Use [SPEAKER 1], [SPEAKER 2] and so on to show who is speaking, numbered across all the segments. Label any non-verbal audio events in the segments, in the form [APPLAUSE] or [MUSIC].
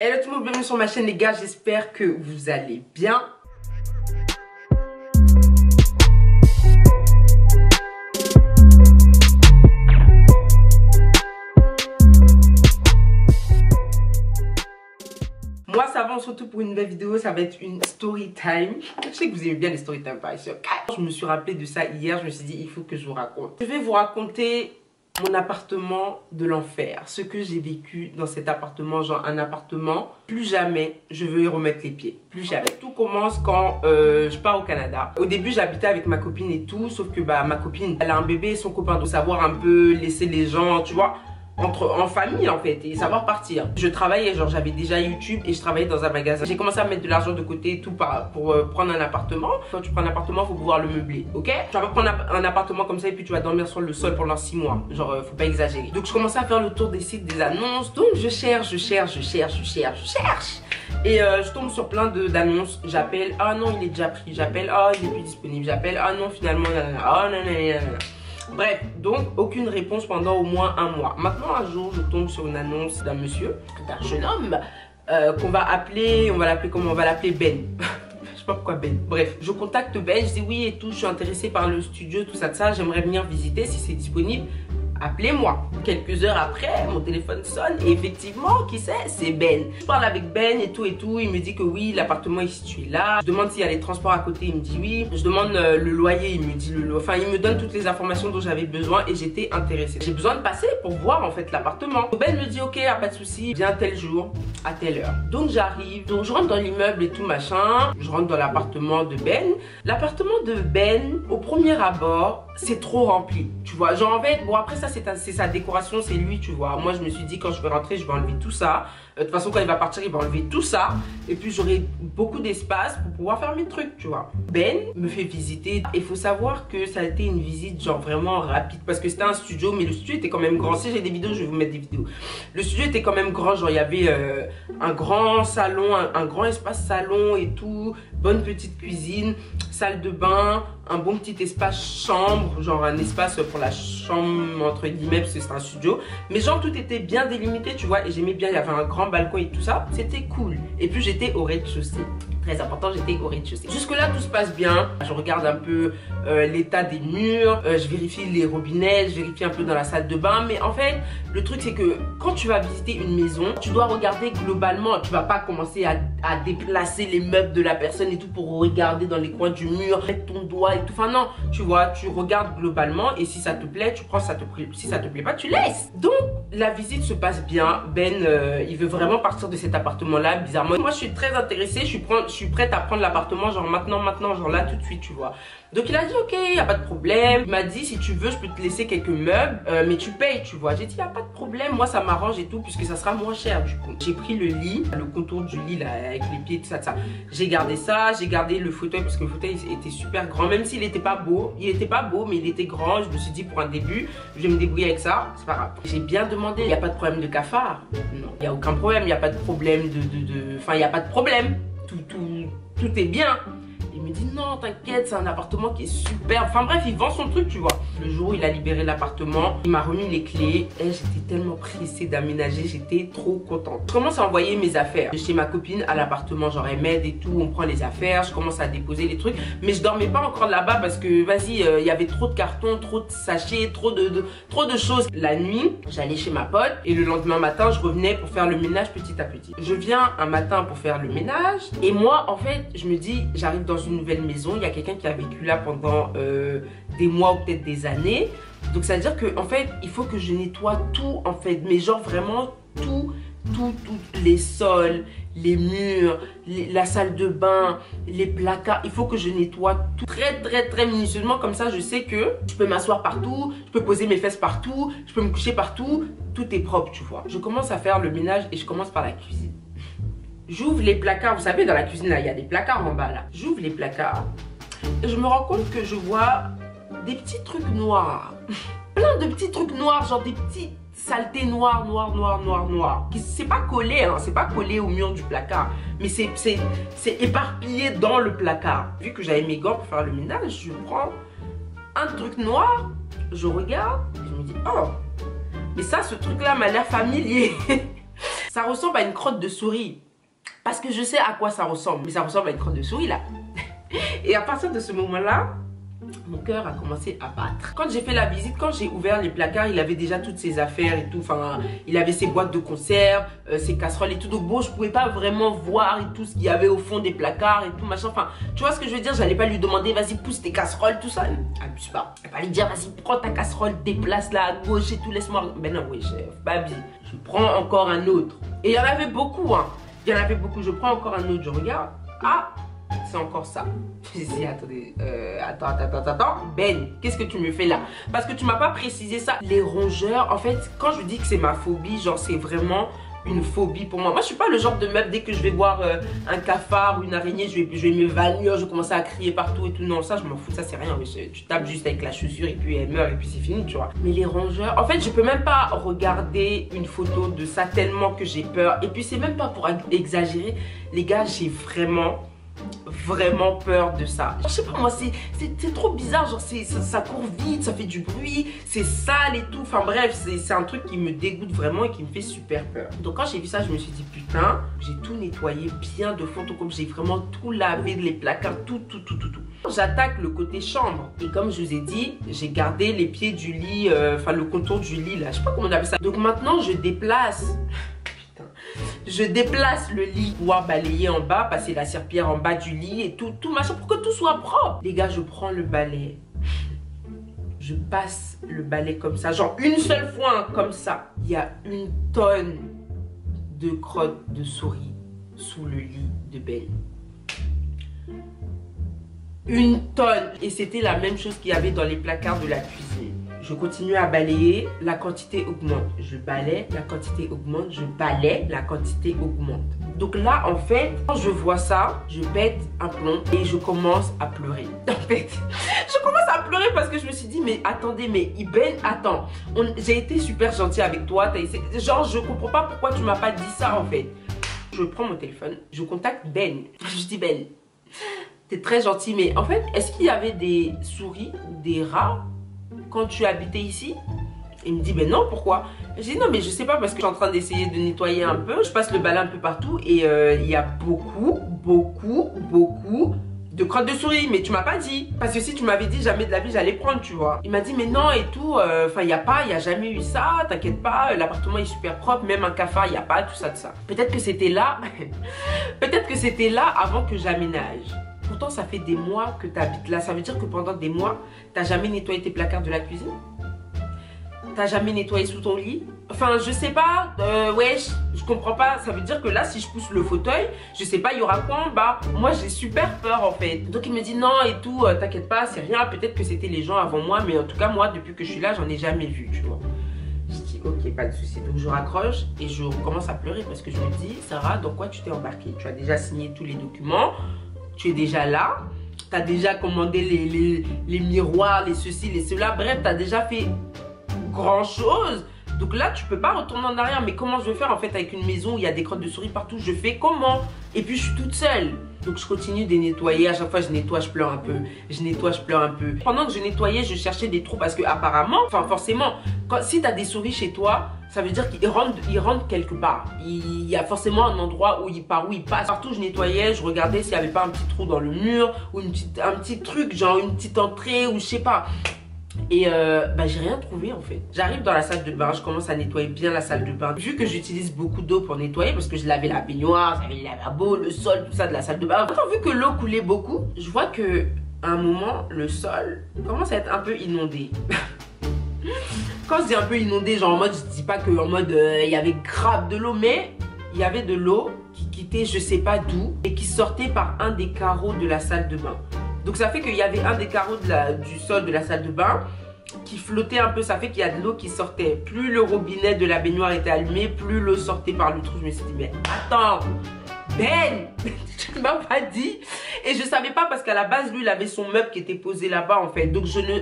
[SPEAKER 1] Hello tout le monde, bienvenue sur ma chaîne les gars, j'espère que vous allez bien. Moi ça va, on se retrouve pour une nouvelle vidéo, ça va être une story time. Je sais que vous aimez bien les story time par ici. Je me suis rappelé de ça hier, je me suis dit il faut que je vous raconte. Je vais vous raconter mon appartement de l'enfer. Ce que j'ai vécu dans cet appartement, genre un appartement, plus jamais je veux y remettre les pieds. Plus jamais. Tout commence quand euh, je pars au Canada. Au début, j'habitais avec ma copine et tout, sauf que bah ma copine, elle a un bébé son copain doit savoir un peu laisser les gens, tu vois entre, en famille en fait et savoir partir. Je travaillais, genre j'avais déjà YouTube et je travaillais dans un magasin. J'ai commencé à mettre de l'argent de côté tout pour euh, prendre un appartement. Quand tu prends un appartement, faut pouvoir le meubler, ok? Tu vas pas prendre un appartement comme ça et puis tu vas dormir sur le sol pendant 6 mois. Genre, euh, faut pas exagérer. Donc je commençais à faire le tour des sites, des annonces. Donc je cherche, je cherche, je cherche, je cherche, je cherche. Et euh, je tombe sur plein d'annonces. J'appelle, ah non, il est déjà pris. J'appelle, ah il est plus disponible. J'appelle, ah non, finalement, ah non, non, non. Bref, donc aucune réponse pendant au moins un mois. Maintenant, un jour, je tombe sur une annonce d'un monsieur, d'un jeune homme, euh, qu'on va appeler, on va l'appeler comment On va l'appeler Ben. [LAUGHS] je sais pas pourquoi Ben. Bref, je contacte Ben, je dis oui et tout, je suis intéressée par le studio, tout ça, tout ça, j'aimerais venir visiter si c'est disponible appelez-moi. Quelques heures après, mon téléphone sonne et effectivement, qui c'est C'est Ben. Je parle avec Ben et tout et tout. Il me dit que oui, l'appartement est situé là. Je demande s'il y a les transports à côté. Il me dit oui. Je demande euh, le loyer. Il me dit le loyer. Enfin, il me donne toutes les informations dont j'avais besoin et j'étais intéressée. J'ai besoin de passer pour voir en fait l'appartement. Ben me dit ok, pas de souci. Viens tel jour, à telle heure. Donc j'arrive. Donc je rentre dans l'immeuble et tout machin. Je rentre dans l'appartement de Ben. L'appartement de Ben, au premier abord, c'est trop rempli. Tu vois, genre en fait, bon après ça c'est sa décoration, c'est lui, tu vois. Moi je me suis dit quand je vais rentrer, je vais enlever tout ça. Euh, de toute façon quand il va partir, il va enlever tout ça. Et puis j'aurai beaucoup d'espace pour pouvoir faire mes trucs, tu vois. Ben me fait visiter. Il faut savoir que ça a été une visite genre vraiment rapide. Parce que c'était un studio, mais le studio était quand même grand. Si j'ai des vidéos, je vais vous mettre des vidéos. Le studio était quand même grand, genre il y avait euh, un grand salon, un grand espace salon et tout. Bonne petite cuisine, salle de bain, un bon petit espace chambre, genre un espace pour la chambre entre guillemets parce que c'est un studio. Mais genre tout était bien délimité, tu vois, et j'aimais bien, il y avait un grand balcon et tout ça, c'était cool. Et puis j'étais au rez-de-chaussée. Très important, j'étais au rez-de-chaussée. Jusque là tout se passe bien. Je regarde un peu euh, l'état des murs, euh, je vérifie les robinets, je vérifie un peu dans la salle de bain. Mais en fait, le truc c'est que quand tu vas visiter une maison, tu dois regarder globalement. Tu vas pas commencer à, à déplacer les meubles de la personne et tout pour regarder dans les coins du mur, mettre ton doigt Enfin non, tu vois, tu regardes globalement et si ça te plaît, tu prends, ça te plaît. Si ça te plaît pas, tu laisses. Donc la visite se passe bien. Ben, euh, il veut vraiment partir de cet appartement-là, bizarrement. Moi, je suis très intéressée. Je suis, prête à prendre l'appartement, genre maintenant, maintenant, genre là, tout de suite, tu vois. Donc il a dit ok, y a pas de problème. Il m'a dit si tu veux, je peux te laisser quelques meubles, euh, mais tu payes, tu vois. J'ai dit y a pas de problème, moi ça m'arrange et tout, puisque ça sera moins cher du coup. J'ai pris le lit, le contour du lit là, avec les pieds, tout ça, tout ça. J'ai gardé ça, j'ai gardé le fauteuil, parce que le fauteuil était super grand, même s'il était pas beau. Il était pas beau, mais il était grand. Je me suis dit pour un début, je vais me débrouiller avec ça, c'est pas grave. J'ai bien demandé, il y a pas de problème de cafard Non, il y a aucun problème, il y a pas de problème de... Enfin, il y a pas de problème. Tout, tout, tout est bien. Il me dit non, t'inquiète, c'est un appartement qui est super. Enfin bref, il vend son truc, tu vois. Le jour où il a libéré l'appartement, il m'a remis les clés. Et j'étais tellement pressée d'aménager, j'étais trop contente. Je commence à envoyer mes affaires chez ma copine à l'appartement. Genre, elle m'aide et tout, on prend les affaires, je commence à déposer les trucs. Mais je dormais pas encore là-bas parce que, vas-y, euh, il y avait trop de cartons, trop de sachets, trop de, trop de choses. La nuit, j'allais chez ma pote et le lendemain matin, je revenais pour faire le ménage petit à petit. Je viens un matin pour faire le ménage et moi, en fait, je me dis, j'arrive dans une nouvelle maison. Il y a quelqu'un qui a vécu là pendant euh, des mois ou peut-être des années. Donc ça veut dire que en fait, il faut que je nettoie tout en fait. Mais genre vraiment tout, tout, tout. Les sols, les murs, la salle de bain, les placards. Il faut que je nettoie tout très très très minutieusement. Comme ça, je sais que je peux m'asseoir partout, je peux poser mes fesses partout, je peux me coucher partout. Tout est propre, tu vois. Je commence à faire le ménage et je commence par la cuisine. J'ouvre les placards. Vous savez, dans la cuisine, là, il y a des placards en bas, là. J'ouvre les placards. Et je me rends compte que je vois des petits trucs noirs. [LAUGHS] Plein de petits trucs noirs, genre des petites saletés noires, noires, noires, noires, noires. C'est pas collé, hein. C'est pas collé au mur du placard. Mais c'est éparpillé dans le placard. Vu que j'avais mes gants pour faire le ménage, je prends un truc noir, je regarde, je me dis, oh, mais ça, ce truc-là m'a l'air familier. [LAUGHS] Ça ressemble à une crotte de souris. Parce que je sais à quoi ça ressemble. Mais ça ressemble à une crotte de souris là. [LAUGHS] Et à partir de ce moment-là, mon cœur a commencé à battre. Quand j'ai fait la visite, quand j'ai ouvert les placards, il avait déjà toutes ses affaires et tout. Enfin, il avait ses boîtes de conserve, euh, ses casseroles et tout. Donc bon, je pouvais pas vraiment voir et tout ce qu'il y avait au fond des placards et tout machin. Enfin, tu vois ce que je veux dire? J'allais pas lui demander, vas-y, pousse tes casseroles, tout ça. Abuse pas. Elle va lui dire, vas-y, prends ta casserole, déplace-la à gauche et tout, laisse-moi. Ben non, oui, chef, baby. Je prends encore un autre. Et il y en avait beaucoup, hein. Il y en avait beaucoup. Je prends encore un autre, je regarde. Ah, c'est encore ça. [LAUGHS] Je dis, attendez, euh, attends, attends, attends, attends. Ben, qu'est-ce que tu me fais là? Parce que tu m'as pas précisé ça. Les rongeurs, en fait, quand je dis que c'est ma phobie, genre, c'est vraiment une phobie pour moi. Moi, je suis pas le genre de meuf, dès que je vais voir euh, un cafard ou une araignée, je vais, je vais je vais commencer à crier partout et tout. Non, ça, je m'en fous, ça, c'est rien. Tu tapes juste avec la chaussure et puis elle meurt et puis c'est fini, tu vois. Mais les rongeurs, en fait, je peux même pas regarder une photo de ça tellement que j'ai peur. Et puis, c'est même pas pour exagérer. Les gars, j'ai vraiment vraiment peur de ça. Je sais pas moi, c'est trop bizarre, genre ça, ça, court vite, ça fait du bruit, c'est sale et tout. Enfin bref, c'est un truc qui me dégoûte vraiment et qui me fait super peur. Donc quand j'ai vu ça, je me suis dit putain, j'ai tout nettoyé bien de fond, tout comme j'ai vraiment tout lavé, les placards, tout, tout, tout, tout, tout. J'attaque le côté chambre et comme je vous ai dit, j'ai gardé les pieds du lit, euh, enfin le contour du lit là, je sais pas comment on appelle ça. Donc maintenant je déplace je déplace le lit, pouvoir balayer en bas, passer la serpillère en bas du lit et tout, tout machin pour que tout soit propre. Les gars, je prends le balai. Je passe le balai comme ça, genre une seule fois hein, comme ça. Il y a une tonne de crottes de souris sous le lit de Belle. Une tonne. Et c'était la même chose qu'il y avait dans les placards de la cuisine. Je continue à balayer, la quantité augmente. Je balaye, la quantité augmente. Je balaye, la quantité augmente. Donc là, en fait, quand je vois ça, je pète un plomb et je commence à pleurer. [LAUGHS] En fait, je commence à pleurer parce que je me suis dit, mais attendez, mais Iben, attends, j'ai été super gentil avec toi. genre, je comprends pas pourquoi tu m'as pas dit ça, en fait. Je prends mon téléphone, je contacte Ben. [LAUGHS] Je dis, Ben, t'es très gentil, mais en fait, est-ce qu'il y avait des souris ou des rats quand tu habitais ici Il me dit, ben non, pourquoi? Je dis, non, mais je sais pas parce que je suis en train d'essayer de nettoyer un peu. Je passe le balai un peu partout et euh, il y a beaucoup, beaucoup, beaucoup de crottes de souris, mais tu m'as pas dit. Parce que si tu m'avais dit jamais de la vie, j'allais prendre, tu vois. Il m'a dit, mais non et tout, euh, enfin, il y a pas, il y a jamais eu ça, t'inquiète pas, l'appartement est super propre, même un cafard, il y a pas, tout ça, tout ça. Peut-être que c'était là, [LAUGHS] peut-être que c'était là avant que j'aménage. Pourtant, ça fait des mois que tu habites là. Ça veut dire que pendant des mois, tu jamais nettoyé tes placards de la cuisine? T'as jamais nettoyé sous ton lit? Enfin, je sais pas. Euh, wesh, je comprends pas. Ça veut dire que là, si je pousse le fauteuil, je sais pas, il y aura quoi en bas? Moi, j'ai super peur en fait. Donc, il me dit non et tout, euh, t'inquiète pas, c'est rien. Peut-être que c'était les gens avant moi, mais en tout cas, moi, depuis que je suis là, j'en ai jamais vu, tu vois. Je dis ok, pas de souci. Donc, je raccroche et je commence à pleurer parce que je me dis, Sarah, dans quoi tu t'es embarquée? Tu as déjà signé tous les documents tu es déjà là, tu as déjà commandé les, les, miroirs, les ceci, les cela, bref, tu as déjà fait grand chose. Donc là, tu peux pas retourner en arrière. Mais comment je vais faire en fait avec une maison où il y a des crottes de souris partout? Je fais comment? Et puis je suis toute seule. Donc je continue de nettoyer. À chaque fois, je nettoie, je pleure un peu. Je nettoie, je pleure un peu. Pendant que je nettoyais, je cherchais des trous parce que apparemment, enfin forcément, si tu as des souris chez toi, ça veut dire qu'il rentre, il rentre quelque part. Il y a forcément un endroit où il, part, où il passe. Partout, je nettoyais, je regardais s'il n'y avait pas un petit trou dans le mur ou une petite, un petit truc, genre une petite entrée ou je sais pas. Et euh, bah, j'ai rien trouvé en fait. J'arrive dans la salle de bain, je commence à nettoyer bien la salle de bain. Vu que j'utilise beaucoup d'eau pour nettoyer, parce que je lavais la baignoire, j'avais le lavabo, le sol, tout ça de la salle de bain. Quand vu que l'eau coulait beaucoup, je vois que à un moment, le sol commence à être un peu inondé. [LAUGHS] Quand dis un peu inondé, genre en mode, je dis pas que en mode euh, il y avait grave de l'eau, mais il y avait de l'eau qui quittait je sais pas d'où et qui sortait par un des carreaux de la salle de bain. Donc ça fait qu'il y avait un des carreaux du sol de la salle de bain qui flottait un peu, ça fait qu'il y a de l'eau qui sortait. Plus le robinet de la baignoire était allumé, plus l'eau sortait par le trou. Je me suis dit, mais attends, Ben, [LAUGHS] tu ne m'as pas dit. Et je savais pas parce qu'à la base, lui, il avait son meuble qui était posé là-bas en fait. Donc je ne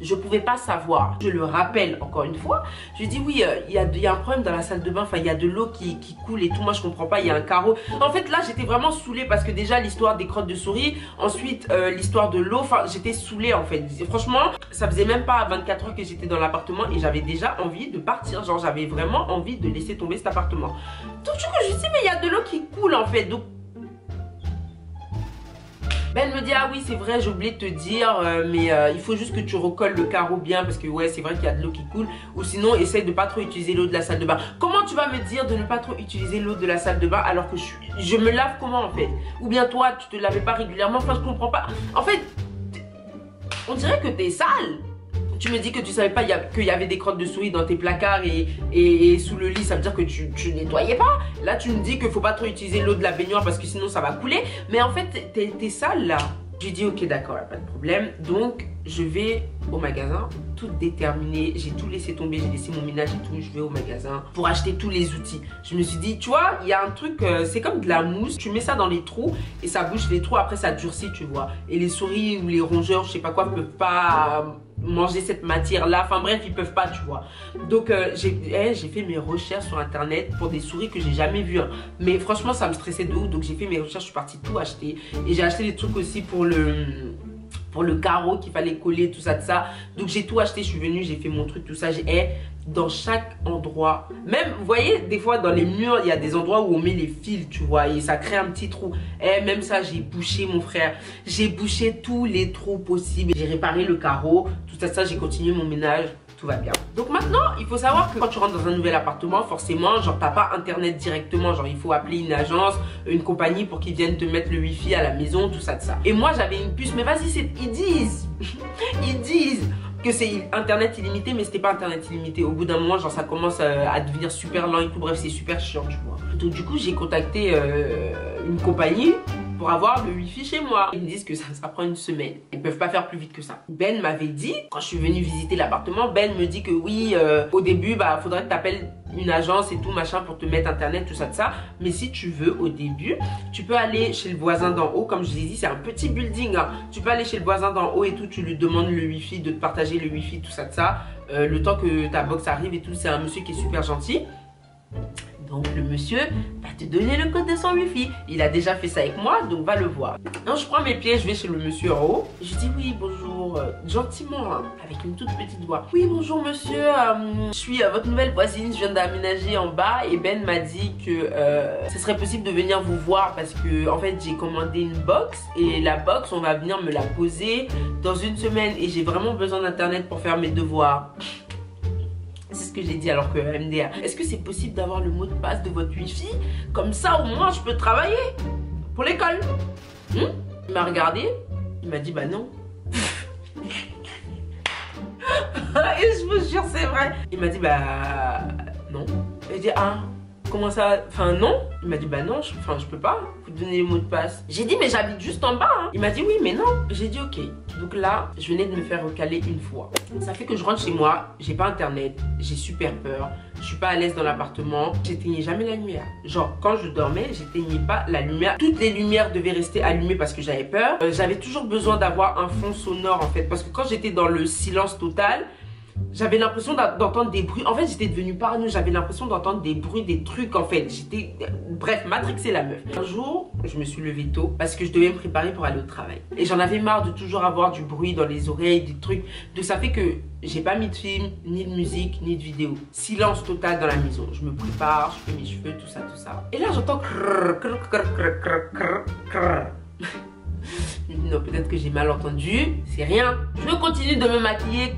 [SPEAKER 1] Je pouvais pas savoir. Je le rappelle encore une fois. Je dis oui, euh, il y, a, un problème dans la salle de bain. Enfin, il y a de l'eau qui, coule et tout. Moi, je comprends pas. Il y a un carreau. En fait, là, j'étais vraiment saoulée parce que déjà, l'histoire des crottes de souris. Ensuite, euh, l'histoire de l'eau. Enfin, j'étais saoulée en fait. franchement, ça faisait même pas 24 heures que j'étais dans l'appartement et j'avais déjà envie de partir. Genre, j'avais vraiment envie de laisser tomber cet appartement. Donc, du je dis, mais il y a de l'eau qui coule en fait. Donc, ben me dit ah oui c'est vrai j'ai oublié de te dire euh, mais euh, il faut juste que tu recolles le carreau bien parce que ouais c'est vrai qu'il y a de l'eau qui coule ou sinon essaye de pas trop utiliser l'eau de la salle de bain. Comment tu vas me dire de ne pas trop utiliser l'eau de la salle de bain alors que je, je me lave comment en fait? Ou bien toi tu te lavais pas régulièrement? Enfin je comprends pas. En fait on dirait que t'es sale tu me dis que tu savais pas qu'il y avait des crottes de souris dans tes placards et, sous le lit, ça veut dire que tu, nettoyais pas. Là, tu me dis qu'il faut pas trop utiliser l'eau de la baignoire parce que sinon ça va couler. Mais en fait, t'es sale là. J'ai dit ok d'accord, pas de problème. Donc je vais au magasin, tout déterminé. J'ai tout laissé tomber, j'ai laissé mon ménage et tout. Je vais au magasin pour acheter tous les outils. Je me suis dit, tu vois, il y a un truc, euh, c'est comme de la mousse. Tu mets ça dans les trous et ça bouche les trous. Après ça durcit, tu vois. Et les souris ou les rongeurs, je sais pas quoi, peuvent pas manger cette matière là enfin bref ils peuvent pas tu vois. Donc euh, eh, j'ai fait mes recherches sur internet pour des souris que j'ai jamais vues hein. mais franchement ça me stressait de ouf. Donc j'ai fait mes recherches je suis partie tout acheter. Et j'ai acheté des trucs aussi pour le pour le carreau qu'il fallait coller tout ça de ça donc j'ai tout acheté je suis venue j'ai fait mon truc tout ça j'ai eh, dans chaque endroit. Même, vous voyez, des fois dans les murs, il y a des endroits où on met les fils, tu vois, et ça crée un petit trou. Et eh, même ça, j'ai bouché, mon frère. J'ai bouché tous les trous possibles. J'ai réparé le carreau, tout ça, ça, j'ai continué mon ménage. Tout va bien. Donc maintenant, il faut savoir que quand tu rentres dans un nouvel appartement, forcément, genre, t'as pas internet directement. Genre, il faut appeler une agence, une compagnie pour qu'ils viennent te mettre le wifi à la maison, tout ça, tout ça. Et moi, j'avais une puce, mais vas-y, ils disent. [LAUGHS] ils disent que c'est internet illimité mais c'était pas internet illimité au bout d'un moment genre ça commence à, devenir super lent et tout bref c'est super chiant tu vois donc du coup j'ai contacté euh, une compagnie pour avoir le wifi chez moi. Ils me disent que ça, prend une semaine. Ils peuvent pas faire plus vite que ça. Ben m'avait dit, quand je suis venue visiter l'appartement, Ben me dit que oui, euh, au début, bah faudrait que tu appelles une agence et tout machin pour te mettre internet, tout ça, de ça. Mais si tu veux, au début, tu peux aller chez le voisin d'en haut. Comme je l'ai dit, c'est un petit building. Hein. Tu peux aller chez le voisin d'en haut et tout. Tu lui demandes le wifi, de te partager le wifi, tout ça, de ça. Euh, le temps que ta box arrive et tout, c'est un monsieur qui est super gentil. Donc le monsieur va te donner le code de son wifi. Il a déjà fait ça avec moi, donc va le voir. Donc je prends mes pieds, je vais chez le monsieur en haut. Je dis oui, bonjour, euh, gentiment, hein, avec une toute petite voix. Oui, bonjour monsieur, euh, je suis euh, votre nouvelle voisine, je viens d'aménager en bas. Et Ben m'a dit que ce serait possible de venir vous voir parce que en fait j'ai commandé une box. Et la box, on va venir me la poser dans une semaine. Et j'ai vraiment besoin d'internet pour faire mes devoirs. C'est ce que j'ai dit alors que MDR. Est-ce que c'est possible d'avoir le mot de passe de votre wifi? Comme ça, au moins, je peux travailler pour l'école. Hmm? il m'a regardé, il m'a dit bah non. [LAUGHS] Et je vous jure, c'est vrai. Il m'a dit bah non. J'ai dit ah, comment ça Enfin non. Il m'a dit bah non, je, enfin, je peux pas vous donner le mot de passe. J'ai dit mais j'habite juste en bas. Hein. Il m'a dit oui mais non. J'ai dit ok. Donc là, je venais de me faire recaler une fois. Ça fait que je rentre chez moi, j'ai pas internet, j'ai super peur, je suis pas à l'aise dans l'appartement, j'éteignais jamais la lumière. Genre quand je dormais, j'éteignais pas la lumière. Toutes les lumières devaient rester allumées parce que j'avais peur. Euh, j'avais toujours besoin d'avoir un fond sonore en fait parce que quand j'étais dans le silence total, j'avais l'impression d'entendre des bruits. En fait, j'étais devenue parano. J'avais l'impression d'entendre des bruits, des trucs. En fait, j'étais. Bref, matrixée la meuf. Un jour, je me suis levée tôt parce que je devais me préparer pour aller au travail. Et j'en avais marre de toujours avoir du bruit dans les oreilles, des trucs. Donc, ça fait que j'ai pas mis de film, ni de musique, ni de vidéo. Silence total dans la maison. Je me prépare, je fais mes cheveux, tout ça, tout ça. Et là, j'entends. Non, peut-être que j'ai mal entendu. C'est rien. Je continue de me maquiller. Et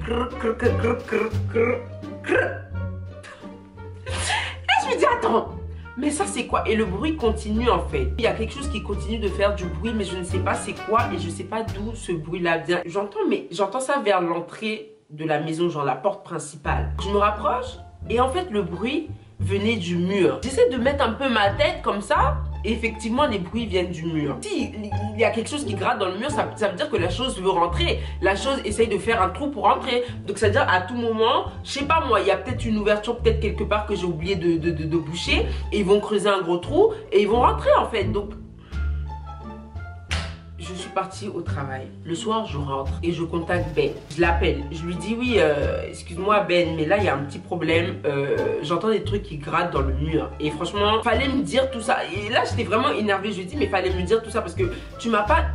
[SPEAKER 1] je me dis, attends, mais ça c'est quoi? Et le bruit continue en fait. Il y a quelque chose qui continue de faire du bruit, mais je ne sais pas c'est quoi et je sais pas d'où ce bruit-là vient. J'entends, mais j'entends ça vers l'entrée de la maison, genre la porte principale. Je me rapproche et en fait le bruit venait du mur. J'essaie de mettre un peu ma tête comme ça effectivement les bruits viennent du mur. Si il y a quelque chose qui gratte dans le mur, ça, veut dire que la chose veut rentrer. La chose essaye de faire un trou pour rentrer. Donc ça veut dire à tout moment, je sais pas moi, il y a peut-être une ouverture peut-être quelque part que j'ai oublié de, de, boucher et ils vont creuser un gros trou et ils vont rentrer en fait. Donc je suis partie au travail. Le soir, je rentre et je contacte Ben. Je l'appelle. Je lui dis oui, euh, excuse-moi Ben, mais là, il y a un petit problème. Euh, j'entends des trucs qui grattent dans le mur. Et franchement, fallait me dire tout ça. Et là, j'étais vraiment énervée. Je lui dis, mais fallait me dire tout ça parce que tu m'as pas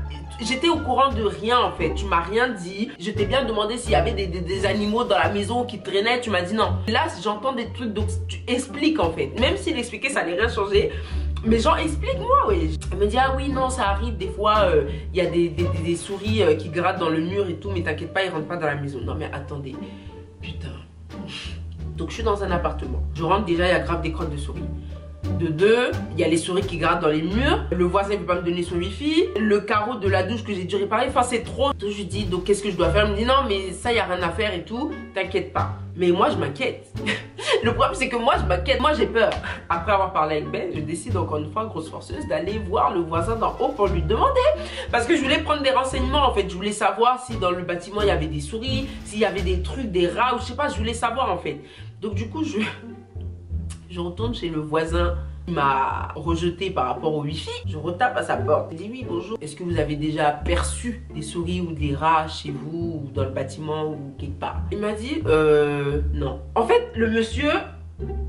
[SPEAKER 1] J'étais au courant de rien en fait, tu m'as rien dit. Je t'ai bien demandé s'il y avait des, animaux dans la maison qui traînaient, tu m'as dit non. Là, j'entends des trucs, donc tu expliques en fait. Même s'il expliquait, ça n'allait rien changer. Mais genre, explique-moi, oui. Elle me dit, ah oui, non, ça arrive, des fois, euh, il y a des, souris euh, qui grattent dans le mur et tout, mais t'inquiète pas, ils rentrent pas dans la maison. Non, mais attendez, putain. Donc, je suis dans un appartement. Je rentre déjà, il y a grave des crottes de souris. De deux, il y a les souris qui grattent dans les murs. Le voisin ne veut pas me donner son wifi. Le carreau de la douche que j'ai dû réparer. Enfin, c'est trop. Je lui dis, donc qu'est-ce que je dois faire? Elle me dit, non, mais ça, il n'y a rien à faire et tout. T'inquiète pas. Mais moi, je m'inquiète. [LAUGHS] le problème, c'est que moi, je m'inquiète. Moi, j'ai peur. Après avoir parlé avec Ben, je décide encore une fois, grosse forceuse, d'aller voir le voisin d'en haut pour lui demander. Parce que je voulais prendre des renseignements, en fait. Je voulais savoir si dans le bâtiment, il y avait des souris, s'il y avait des trucs, des rats, ou je sais pas. Je voulais savoir, en fait. Donc, du coup, je je retourne chez le voisin il m'a rejeté par rapport au wifi. Je retape à sa porte. Il dit oui, bonjour. Est-ce que vous avez déjà perçu des souris ou des rats chez vous ou dans le bâtiment ou quelque part? Il m'a dit euh, non. En fait, le monsieur,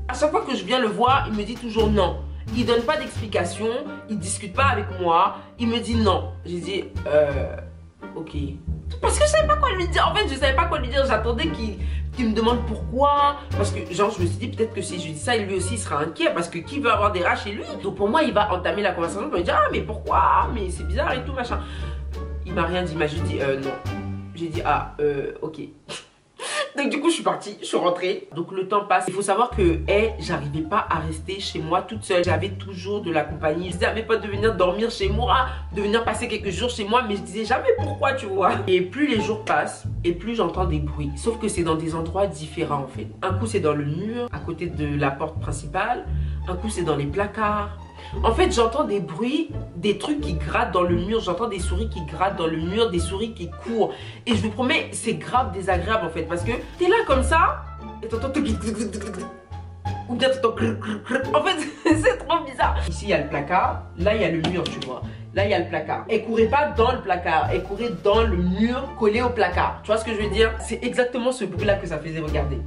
[SPEAKER 1] à chaque fois que je viens le voir, il me dit toujours non. Il donne pas d'explication, il discute pas avec moi, il me dit non. J'ai dit euh, ok. Parce que je savais pas quoi lui dire. En fait, je savais pas quoi lui dire. J'attendais qu'il me demande pourquoi. Parce que, genre, je me suis dit peut-être que si je dis ça, lui aussi sera inquiet. Parce que qui veut avoir des rats chez lui? Donc pour moi, il va entamer la conversation pour me dire Ah, mais pourquoi? Mais c'est bizarre et tout, machin. Il m'a rien dit. Il m'a juste dit euh, Non. J'ai dit Ah, euh, ok. Donc du coup, je suis partie, je suis rentrée. Donc le temps passe. Il faut savoir que, hey, j'arrivais pas à rester chez moi toute seule. J'avais toujours de la compagnie. Je mes potes de venir dormir chez moi, de venir passer quelques jours chez moi, mais je disais jamais pourquoi, tu vois. Et plus les jours passent, et plus j'entends des bruits. Sauf que c'est dans des endroits différents en fait. Un coup, c'est dans le mur, à côté de la porte principale. Un coup, c'est dans les placards. En fait, j'entends des bruits, des trucs qui grattent dans le mur. J'entends des souris qui grattent dans le mur, des souris qui courent. Et je vous promets, c'est grave désagréable en fait. Parce que t'es là comme ça, et t'entends... Ou bien t'entends... En fait, [LAUGHS] c'est trop bizarre. Ici, il y a le placard. Là, il y a le mur, tu vois. Là, il y a le placard. Elle courait pas dans le placard. Elle courait dans le mur collé au placard. Tu vois ce que je veux dire? C'est exactement ce bruit-là que ça faisait regarder.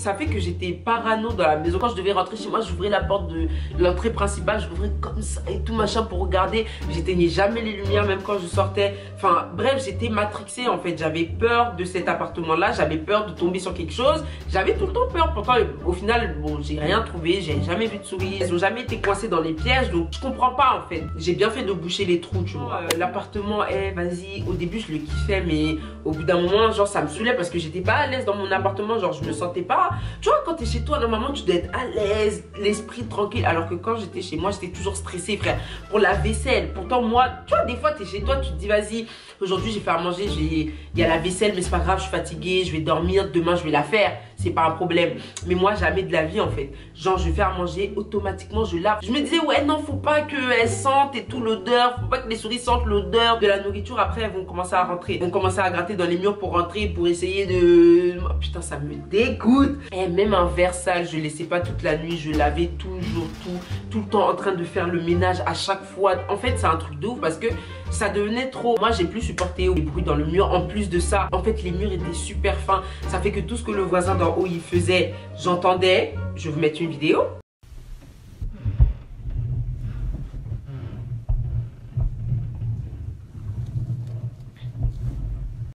[SPEAKER 1] Ça fait que j'étais parano dans la maison. Quand je devais rentrer chez moi, j'ouvrais la porte de l'entrée principale, j'ouvrais comme ça et tout machin pour regarder. J'éteignais jamais les lumières, même quand je sortais. Enfin, bref, j'étais matrixée en fait. J'avais peur de cet appartement-là, j'avais peur de tomber sur quelque chose. J'avais tout le temps peur. Pourtant, au final, bon, j'ai rien trouvé, j'ai jamais vu de souris. Elles ont jamais été coincées dans les pièges, donc je comprends pas en fait. J'ai bien fait de boucher les trous, tu vois. Euh, l'appartement, eh, vas-y. Au début, je le kiffais, mais au bout d'un moment, genre, ça me saoulait parce que j'étais pas à l'aise dans mon appartement. Genre, je me sentais pas tu vois, quand tu es chez toi, normalement, tu dois être à l'aise, l'esprit tranquille. Alors que quand j'étais chez moi, j'étais toujours stressée, frère. Pour la vaisselle. Pourtant, moi, tu vois, des fois, tu es chez toi, tu te dis, vas-y, aujourd'hui, j'ai fait à manger, il y a la vaisselle, mais c'est pas grave, je suis fatiguée, je vais dormir, demain, je vais la faire c'est pas un problème. Mais moi, jamais de la vie, en fait. Genre, je vais faire manger, automatiquement, je lave. Je me disais, ouais, non, faut pas qu'elles sentent et tout l'odeur. Faut pas que les souris sentent l'odeur de la nourriture. Après, elles vont commencer à rentrer. Elles vont commencer à gratter dans les murs pour rentrer, pour essayer de... Oh, putain, ça me dégoûte. Et même un verre sale, je laissais pas toute la nuit. Je lavais toujours tout, tout le temps en train de faire le ménage à chaque fois. En fait, c'est un truc de ouf parce que ça devenait trop. Moi, j'ai plus supporté les bruits dans le mur. En plus de ça, en fait, les murs étaient super fins. Ça fait que tout ce que le voisin d'en haut, il faisait, j'entendais. Je vais vous mettre une vidéo.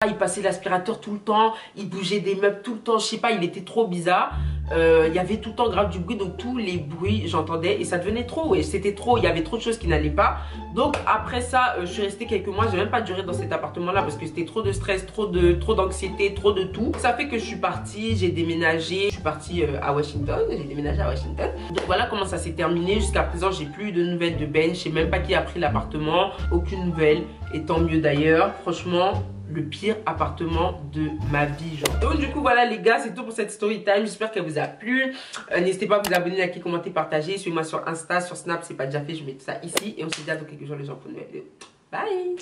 [SPEAKER 1] Il passait l'aspirateur tout le temps, il bougeait des meubles tout le temps, je sais pas, il était trop bizarre. Euh, il y avait tout le temps grave du bruit, donc tous les bruits j'entendais et ça devenait trop, et c'était trop, il y avait trop de choses qui n'allaient pas. Donc après ça, euh, je suis restée quelques mois, j'ai même pas duré dans cet appartement là parce que c'était trop de stress, trop de trop d'anxiété, trop de tout. Ça fait que je suis partie, j'ai déménagé, je suis partie euh, à Washington, j'ai déménagé à Washington. Donc voilà comment ça s'est terminé, jusqu'à présent j'ai plus de nouvelles de Ben, je sais même pas qui a pris l'appartement, aucune nouvelle, et tant mieux d'ailleurs, franchement le pire appartement de ma vie genre. Donc du coup voilà les gars c'est tout pour cette story time. J'espère qu'elle vous a plu. Euh, n'hésitez pas à vous abonner, liker, commenter, partager. Suivez-moi sur Insta, sur Snap c'est pas déjà fait. Je mets tout ça ici et on se dit à dans quelques jours les gens pour une nouvelle vidéo bye